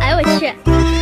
哎呦我去。